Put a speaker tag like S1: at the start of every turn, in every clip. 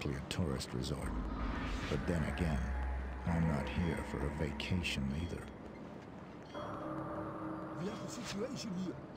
S1: exactly a tourist resort. But then again, I'm not here for a vacation either.
S2: We have a situation here.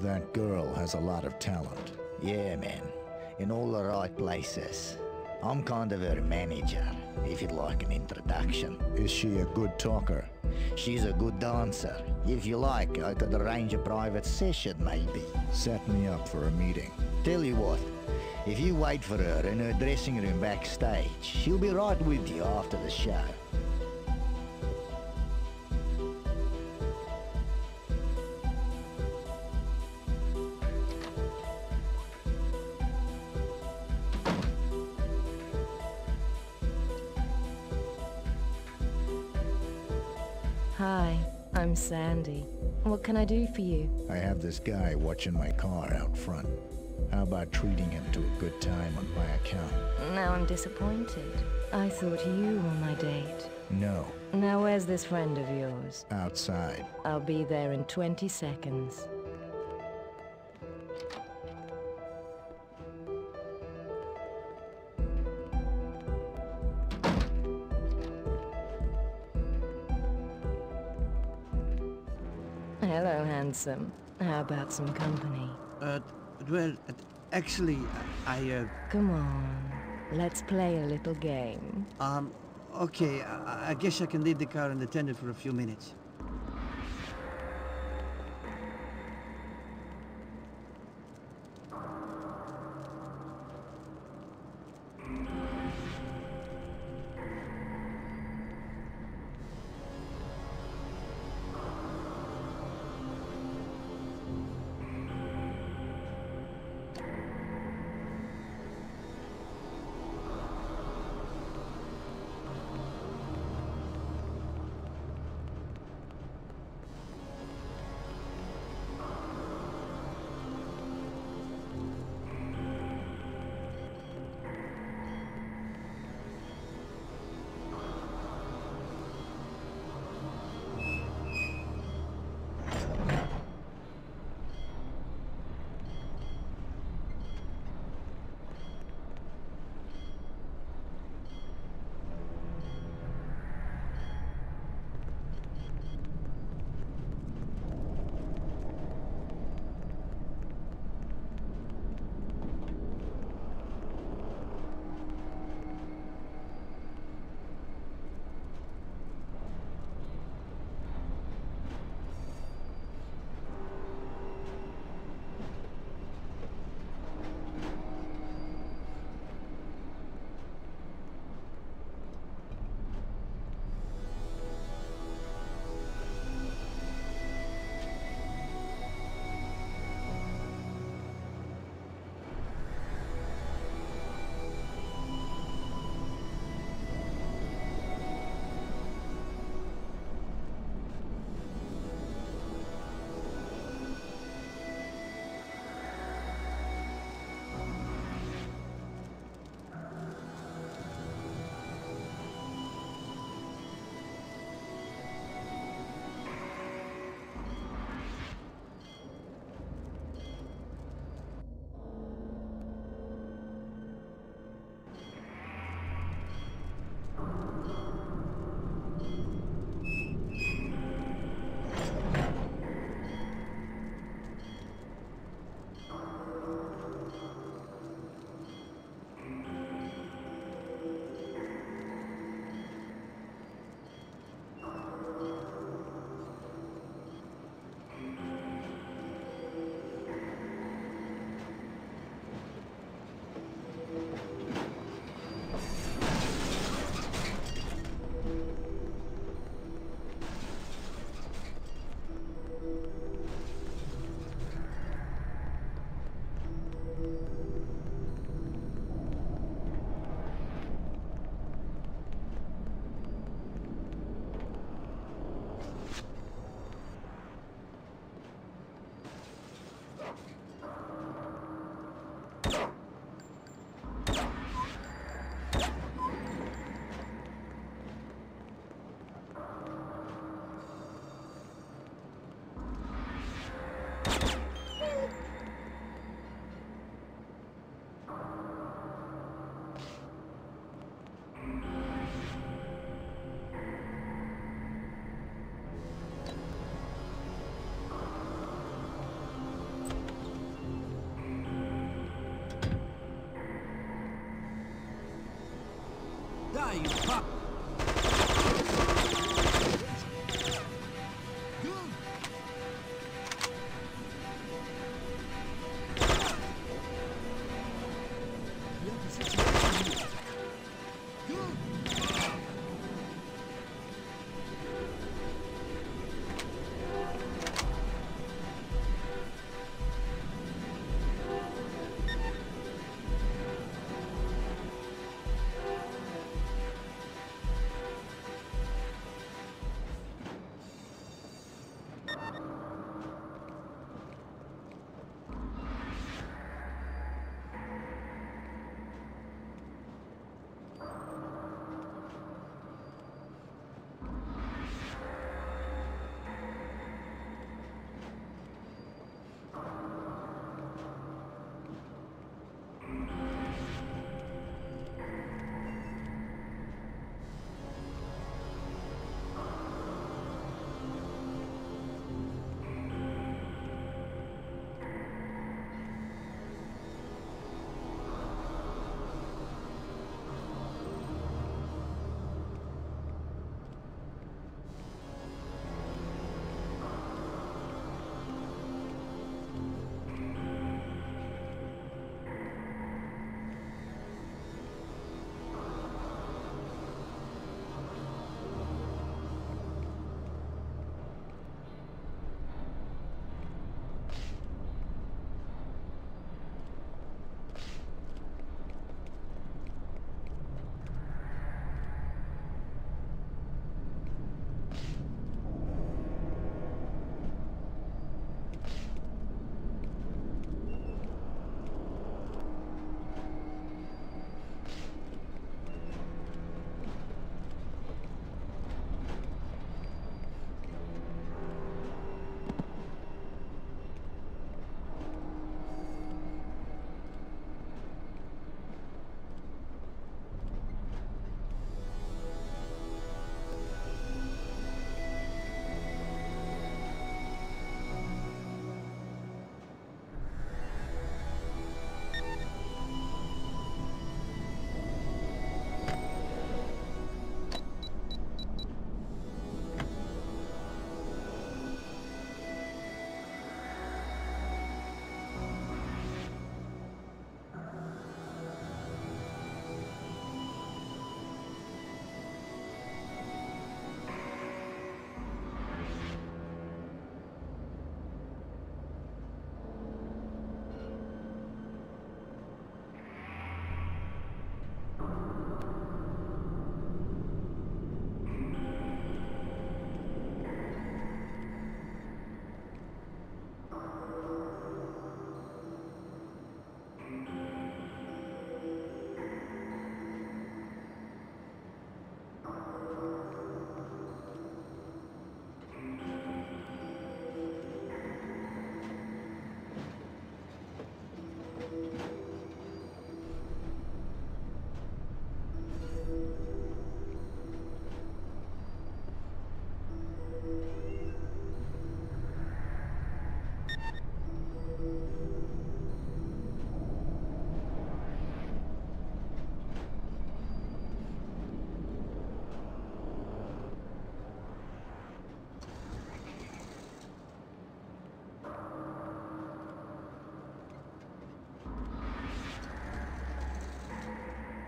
S1: That girl has a lot of talent.
S3: Yeah, man. In all the right places. I'm kind of her manager, if you'd like an introduction.
S1: Is she a good talker?
S3: She's a good dancer. If you like, I could arrange a private session, maybe.
S1: Set me up for a meeting.
S3: Tell you what, if you wait for her in her dressing room backstage, she'll be right with you after the show.
S4: Hi, I'm Sandy. What can I do for you?
S1: I have this guy watching my car out front. How about treating him to a good time on my account?
S4: Now I'm disappointed. I thought you were my date.
S1: No,
S4: Now where's this friend of yours?
S1: outside.
S4: I'll be there in 20 seconds. Hello, handsome. How about some company?
S5: Uh, well, uh, actually, I, uh,
S4: Come on, let's play a little game.
S5: um, okay, I, I guess I can leave the car unattended for a few minutes.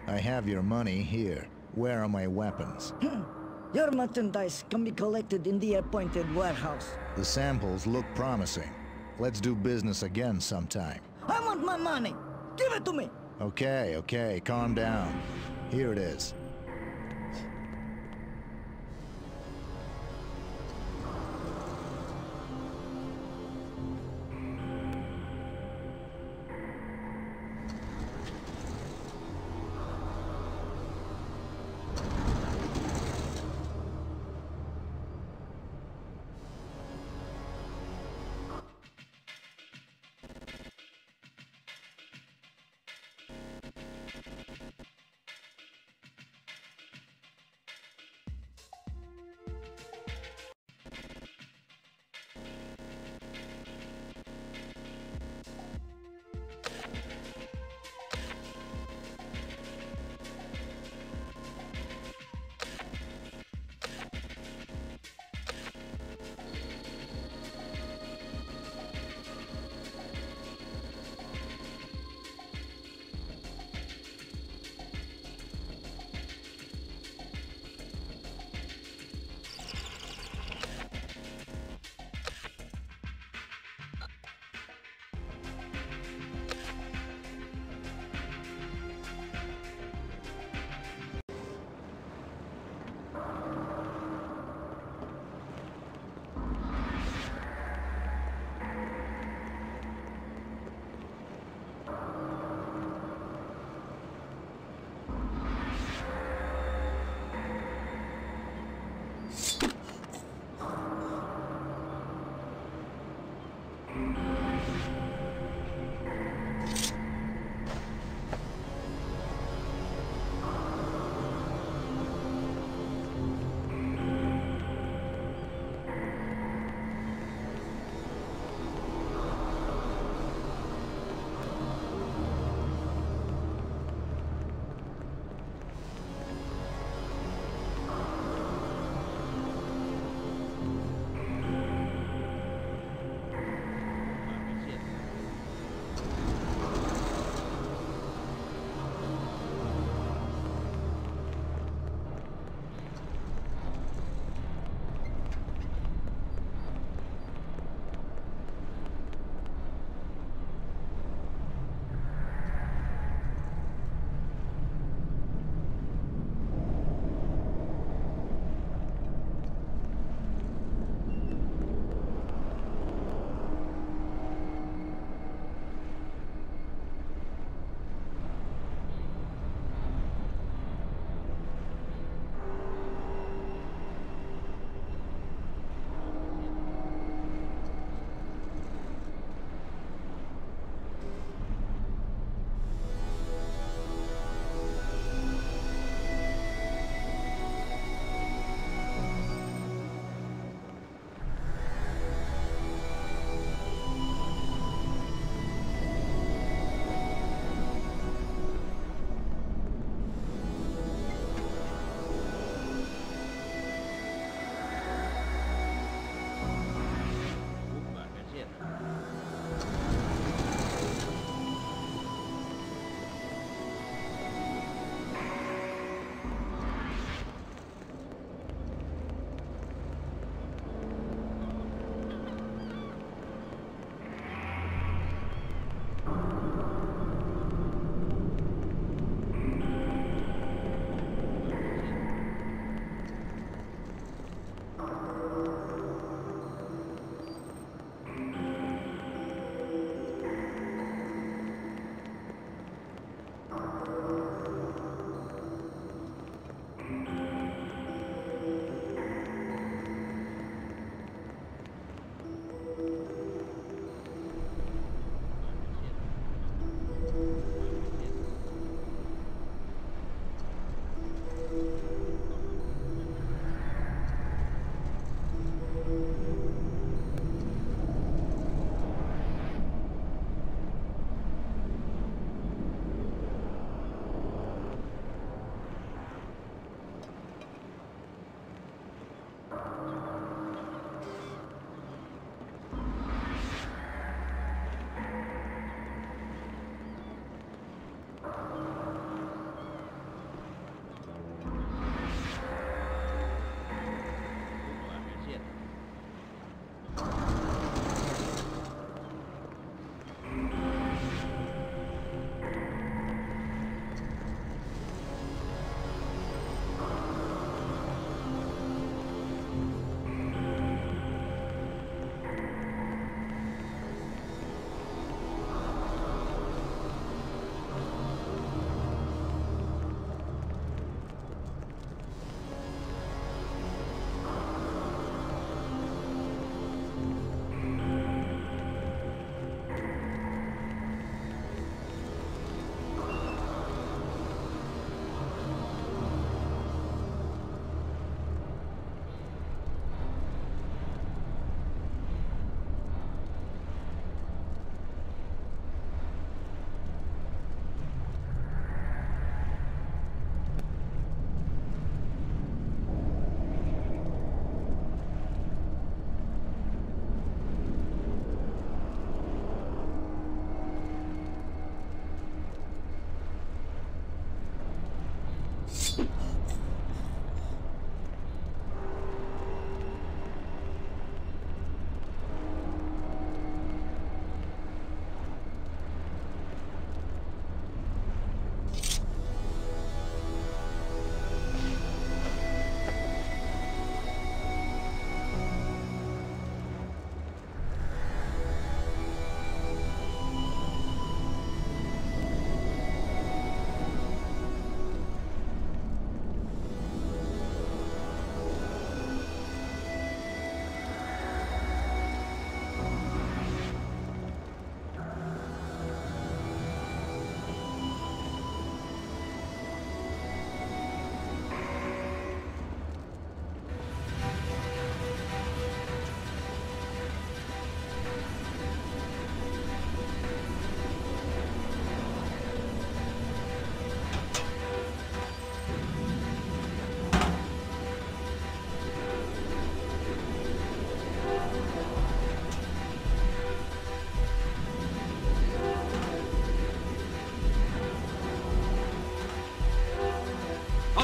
S1: I have your money here. Where are my weapons?
S6: Your merchandise can be collected in the appointed warehouse.
S1: The samples look promising. Let's do business again sometime.
S6: I want my money! Give it to me!
S1: Okay, okay, calm down. Here it is.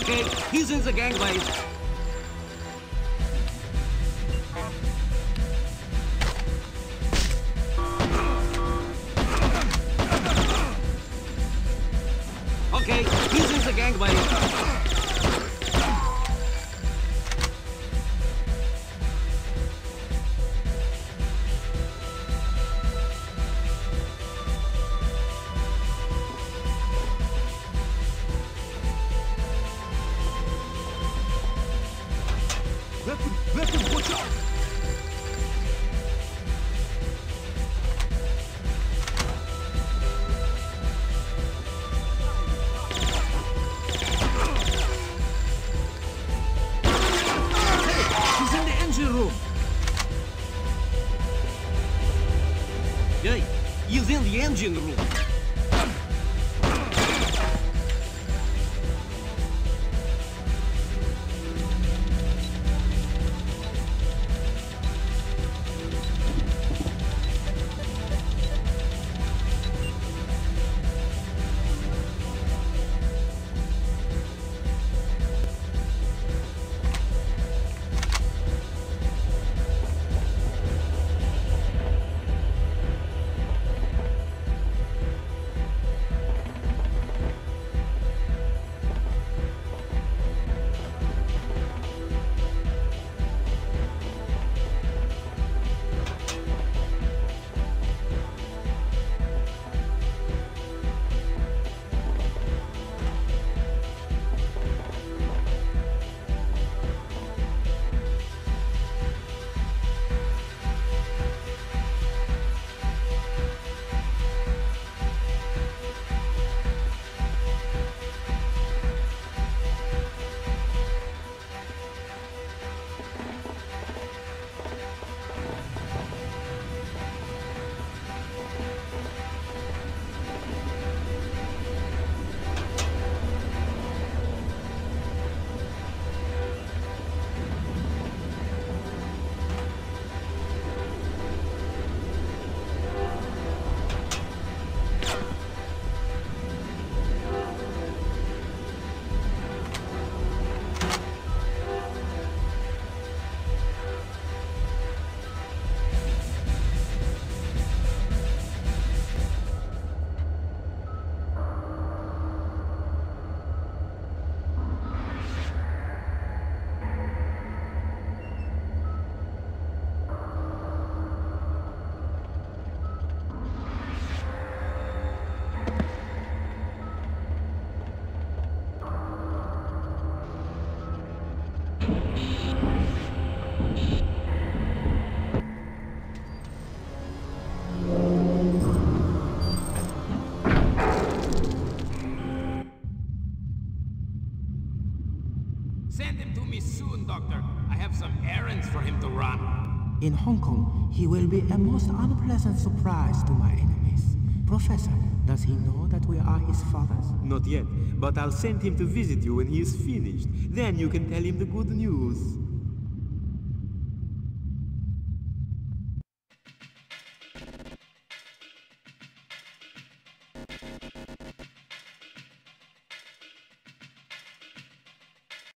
S7: Okay, he's in the gangway. Okay, he's in the gangway. The
S8: In Hong Kong, he will be a most unpleasant surprise to my enemies. Professor, does he know that we are his fathers?
S9: Not yet, but I'll send him to visit you when he is finished. Then you can tell him the good news.